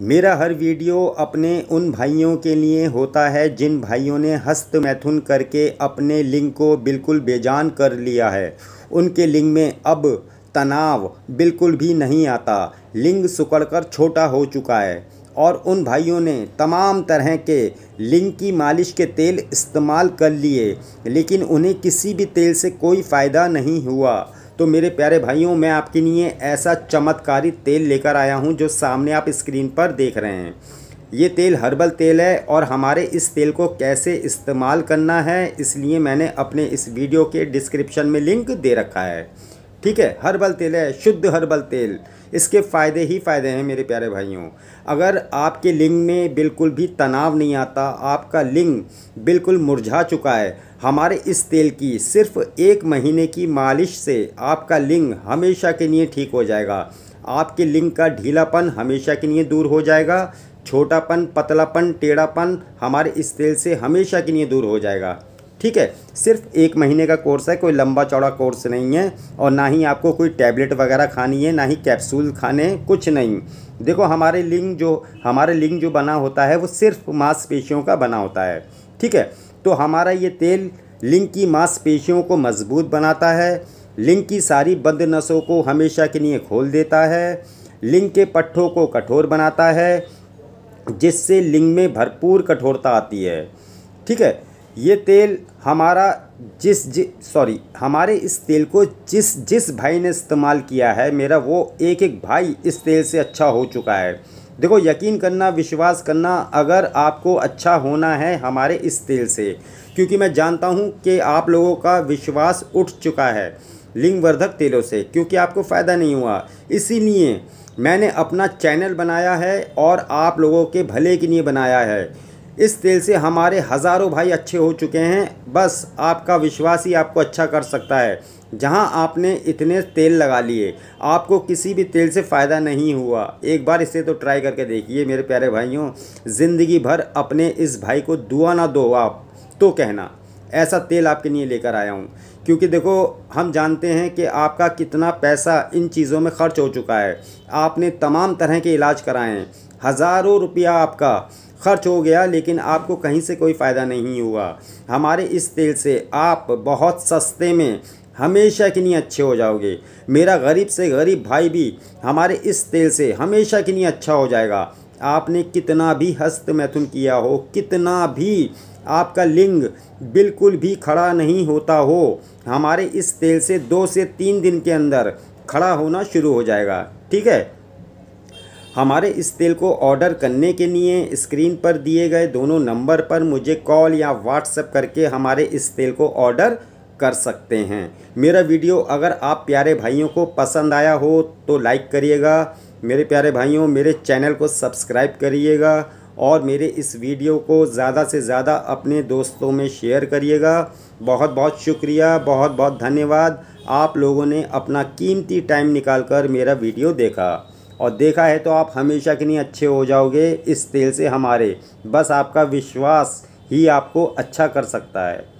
मेरा हर वीडियो अपने उन भाइयों के लिए होता है जिन भाइयों ने हस्त मैथुन करके अपने लिंग को बिल्कुल बेजान कर लिया है। उनके लिंग में अब तनाव बिल्कुल भी नहीं आता। लिंग सुकड़कर छोटा हो चुका है और उन भाइयों ने तमाम तरह के लिंग की मालिश के तेल इस्तेमाल कर लिए, लेकिन उन्हें किसी भी तेल से कोई फ़ायदा नहीं हुआ। तो मेरे प्यारे भाइयों, मैं आपके लिए ऐसा चमत्कारी तेल लेकर आया हूँ जो सामने आप स्क्रीन पर देख रहे हैं। ये तेल हर्बल तेल है और हमारे इस तेल को कैसे इस्तेमाल करना है, इसलिए मैंने अपने इस वीडियो के डिस्क्रिप्शन में लिंक दे रखा है। ठीक है, हर्बल तेल है, शुद्ध हर्बल तेल। इसके फ़ायदे ही फ़ायदे हैं मेरे प्यारे भाइयों। अगर आपके लिंग में बिल्कुल भी तनाव नहीं आता, आपका लिंग बिल्कुल मुरझा चुका है, हमारे इस तेल की सिर्फ़ एक महीने की मालिश से आपका लिंग हमेशा के लिए ठीक हो जाएगा। आपके लिंग का ढीलापन हमेशा के लिए दूर हो जाएगा, छोटापन, पतलापन, टेढ़ापन हमारे इस तेल से हमेशा के लिए दूर हो जाएगा। ठीक है? सिर्फ़ एक महीने का कोर्स है, कोई लंबा चौड़ा कोर्स नहीं है और ना ही आपको कोई टैबलेट वगैरह खानी है, ना ही कैप्सूल खाने, कुछ नहीं। देखो, हमारे लिंग जो, हमारे लिंग जो बना होता है, वो सिर्फ़ मांसपेशियों का बना होता है, ठीक है? तो हमारा ये तेल लिंग की मांसपेशियों को मज़बूत बनाता है, लिंग की सारी बंद नसों को हमेशा के लिए खोल देता है, लिंग के पट्ठों को कठोर बनाता है, जिससे लिंग में भरपूर कठोरता आती है, ठीक है? ये तेल हमारा जिस जि सॉरी हमारे इस तेल को जिस जिस भाई ने इस्तेमाल किया है, मेरा वो एक एक भाई इस तेल से अच्छा हो चुका है। देखो, यकीन करना, विश्वास करना, अगर आपको अच्छा होना है हमारे इस तेल से, क्योंकि मैं जानता हूँ कि आप लोगों का विश्वास उठ चुका है लिंगवर्धक तेलों से, क्योंकि आपको फ़ायदा नहीं हुआ। इसीलिए मैंने अपना चैनल बनाया है और आप लोगों के भले के लिए बनाया है। इस तेल से हमारे हज़ारों भाई अच्छे हो चुके हैं। बस आपका विश्वास ही आपको अच्छा कर सकता है। जहाँ आपने इतने तेल लगा लिए, आपको किसी भी तेल से फ़ायदा नहीं हुआ। एक बार इसे तो ट्राई करके देखिए मेरे प्यारे भाइयों। ज़िंदगी भर अपने इस भाई को दुआ ना दो आप तो कहना, ऐसा तेल आपके लिए लेकर आया हूँ। क्योंकि देखो, हम जानते हैं कि आपका कितना पैसा इन चीज़ों में खर्च हो चुका है। आपने तमाम तरह के इलाज कराए हैं। हज़ारों रुपया आपका खर्च हो गया, लेकिन आपको कहीं से कोई फ़ायदा नहीं हुआ। हमारे इस तेल से आप बहुत सस्ते में हमेशा के लिए अच्छे हो जाओगे। मेरा गरीब से गरीब भाई भी हमारे इस तेल से हमेशा के लिए अच्छा हो जाएगा। आपने कितना भी हस्त मैथुन किया हो, कितना भी आपका लिंग बिल्कुल भी खड़ा नहीं होता हो, हमारे इस तेल से दो से तीन दिन के अंदर खड़ा होना शुरू हो जाएगा। ठीक है? हमारे इस तेल को ऑर्डर करने के लिए स्क्रीन पर दिए गए दोनों नंबर पर मुझे कॉल या व्हाट्सएप करके हमारे इस तेल को ऑर्डर कर सकते हैं। मेरा वीडियो अगर आप प्यारे भाइयों को पसंद आया हो तो लाइक करिएगा। मेरे प्यारे भाइयों, मेरे चैनल को सब्सक्राइब करिएगा और मेरे इस वीडियो को ज़्यादा से ज़्यादा अपने दोस्तों में शेयर करिएगा। बहुत बहुत शुक्रिया बहुत बहुत धन्यवाद। आप लोगों ने अपना कीमती टाइम निकाल कर मेरा वीडियो देखा। और देखा है तो आप हमेशा के लिए अच्छे हो जाओगे इस तेल से हमारे। बस आपका विश्वास ही आपको अच्छा कर सकता है।